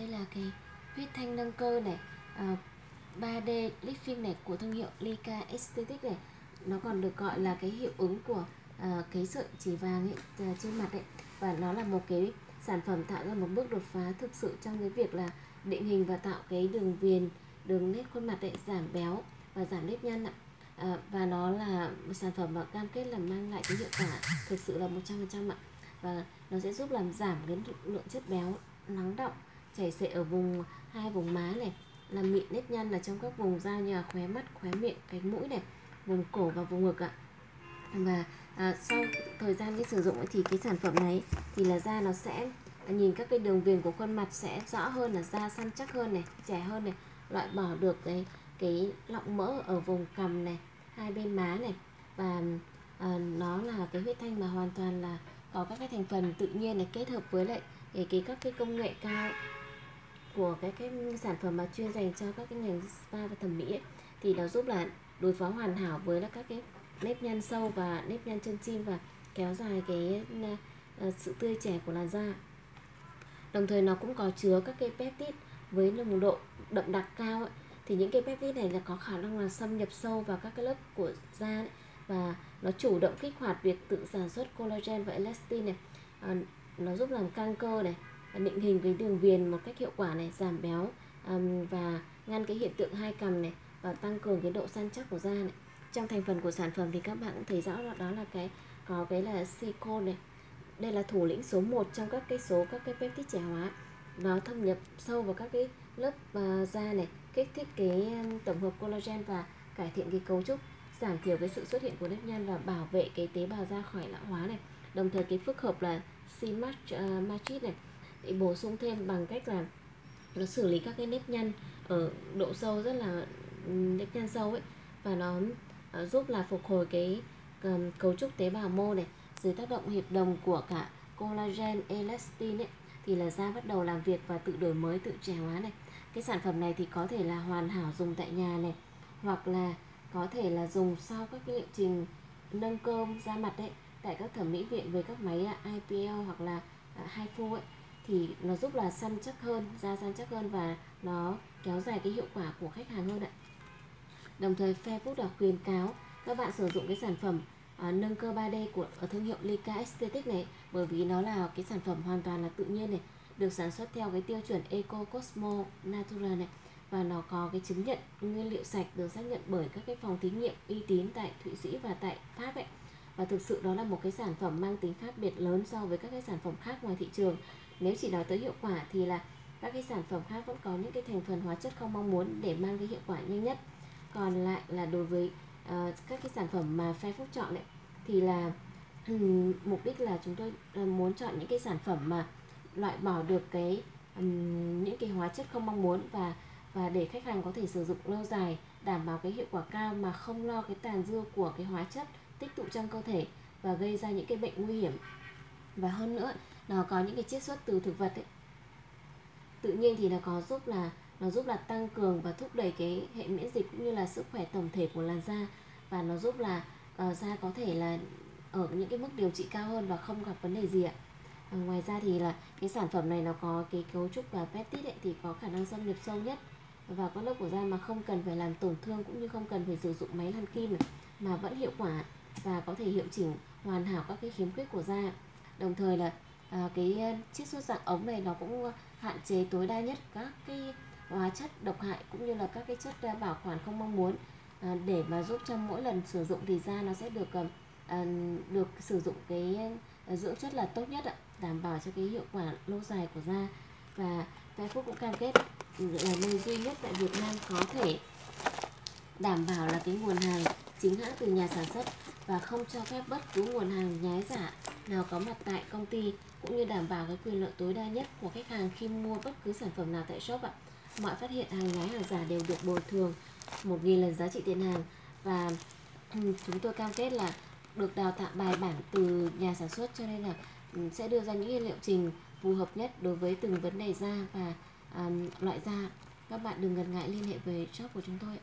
đây là cái huyết thanh nâng cơ này à, 3D lifting này của thương hiệu Lika Aesthetic này. Nó còn được gọi là cái hiệu ứng của à, cái sợi chỉ vàng ấy, à, trên mặt ấy. Và nó là một cái sản phẩm tạo ra một bước đột phá thực sự trong cái việc là định hình và tạo cái đường viền đường nét khuôn mặt ấy giảm béo và giảm nếp nhăn ạ. À, và nó là một sản phẩm mà cam kết là mang lại cái hiệu quả thực sự là 100% ạ. Và nó sẽ giúp làm giảm cái lượng chất béo lắng động chảy xệ ở vùng hai vùng má này làm mịn nếp nhăn là trong các vùng da như là khóe mắt khóe miệng cánh mũi này vùng cổ và vùng ngực ạ. Và à, sau thời gian đi sử dụng thì cái sản phẩm này thì là da nó sẽ nhìn các cái đường viền của khuôn mặt sẽ rõ hơn là da săn chắc hơn này trẻ hơn này loại bỏ được cái cái lọng mỡ ở vùng cằm này hai bên má này. Và à, nó là cái huyết thanh mà hoàn toàn là có các cái thành phần tự nhiên này kết hợp với lại cái, cái các cái công nghệ cao của cái cái sản phẩm mà chuyên dành cho các cái ngành spa và thẩm mỹ ấy, thì nó giúp là đối phó hoàn hảo với là các cái nếp nhăn sâu và nếp nhăn chân chim và kéo dài cái uh, sự tươi trẻ của làn da đồng thời nó cũng có chứa các cái peptide với nồng độ đậm đặc cao ấy. thì những cái peptide này là có khả năng là xâm nhập sâu vào các cái lớp của da ấy. và nó chủ động kích hoạt việc tự sản xuất collagen và elastin này à, nó giúp làm căng cơ này định hình cái đường viền một cách hiệu quả này giảm béo um, và ngăn cái hiện tượng hai cằm này và tăng cường cái độ săn chắc của da này. Trong thành phần của sản phẩm thì các bạn cũng thấy rõ là đó là cái có cái là silicone này. Đây là thủ lĩnh số 1 trong các cái số các cái peptide trẻ hóa. Nó thâm nhập sâu vào các cái lớp uh, da này kích thích cái tổng hợp collagen và cải thiện cái cấu trúc giảm thiểu cái sự xuất hiện của nếp nhăn và bảo vệ cái tế bào da khỏi lão hóa này. Đồng thời cái phức hợp là CMAX uh, ờ, Matrix này để bổ sung thêm bằng cách là nó xử lý các cái nếp nhăn ở độ sâu rất là ừ, nếp nhăn sâu ấy. Và nó ờ, giúp là phục hồi cái cấu trúc tế bào mô này. Dưới tác động hiệp đồng của cả collagen, elastin ấy, thì là da bắt đầu làm việc và tự đổi mới, tự trẻ hóa này. Cái sản phẩm này thì có thể là hoàn hảo dùng tại nhà này, hoặc là có thể là dùng sau các cái liệu trình nâng cơm da mặt đấy tại các thẩm mỹ viện với các máy à, IPL hoặc là à, HIFU ấy thì nó giúp là săn chắc hơn da săn chắc hơn và nó kéo dài cái hiệu quả của khách hàng hơn ạ. Đồng thời Facebook là khuyến cáo các bạn sử dụng cái sản phẩm uh, nâng cơ 3D của ở thương hiệu Lika Aesthetic này bởi vì nó là cái sản phẩm hoàn toàn là tự nhiên này được sản xuất theo cái tiêu chuẩn Eco Cosmo Natural này. Và nó có cái chứng nhận nguyên liệu sạch được xác nhận bởi các cái phòng thí nghiệm uy tín tại Thụy Sĩ và tại Pháp ấy và thực sự đó là một cái sản phẩm mang tính khác biệt lớn so với các cái sản phẩm khác ngoài thị trường. Nếu chỉ nói tới hiệu quả thì là các cái sản phẩm khác vẫn có những cái thành phần hóa chất không mong muốn để mang cái hiệu quả nhanh nhất. Còn lại là đối với uh, các cái sản phẩm mà Facebook chọn đấy thì là um, mục đích là chúng tôi uh, muốn chọn những cái sản phẩm mà loại bỏ được cái um, những cái hóa chất không mong muốn và và để khách hàng có thể sử dụng lâu dài đảm bảo cái hiệu quả cao mà không lo cái tàn dư của cái hóa chất tích tụ trong cơ thể và gây ra những cái bệnh nguy hiểm. Và hơn nữa nó có những cái chiết xuất từ thực vật ấy. Tự nhiên thì nó có giúp là nó giúp là tăng cường và thúc đẩy cái hệ miễn dịch cũng như là sức khỏe tổng thể của làn da. Và nó giúp là uh, da có thể là ở những cái mức điều trị cao hơn và không gặp vấn đề gì ạ. À, ngoài ra thì là cái sản phẩm này nó có cái cấu trúc là peptide ấy, thì có khả năng xâm nhập sâu nhất. Vào các lớp của da mà không cần phải làm tổn thương cũng như không cần phải sử dụng máy lăn kim này, mà vẫn hiệu quả và có thể hiệu chỉnh hoàn hảo các cái khiếm khuyết của da. Đồng thời là à, cái ờ, chiết xuất dạng ống này nó cũng hạn chế tối đa nhất các cái hóa chất độc hại cũng như là các cái chất ờ, bảo quản không mong muốn. À, để mà giúp cho mỗi lần sử dụng thì da nó sẽ được à, được sử dụng cái dưỡng chất là tốt nhất ạ đảm bảo cho cái hiệu quả lâu dài của da. Và Thái Phúc cũng cam kết là nơi duy nhất tại Việt Nam có thể đảm bảo là cái nguồn hàng chính hãng từ nhà sản xuất và không cho phép bất cứ nguồn hàng nhái giả nào có mặt tại công ty cũng như đảm bảo cái quyền lợi tối đa nhất của khách hàng khi mua bất cứ sản phẩm nào tại shop ạ. Mọi phát hiện hàng nhái hàng giả đều được bồi thường 1.000 lần giá trị tiền hàng và ừ, chúng tôi cam kết là được đào tạo bài bản từ nhà sản xuất cho nên là ừ, sẽ đưa ra những liệu trình phù hợp nhất đối với từng vấn đề da và um, loại da các bạn đừng ngần ngại liên hệ với shop của chúng tôi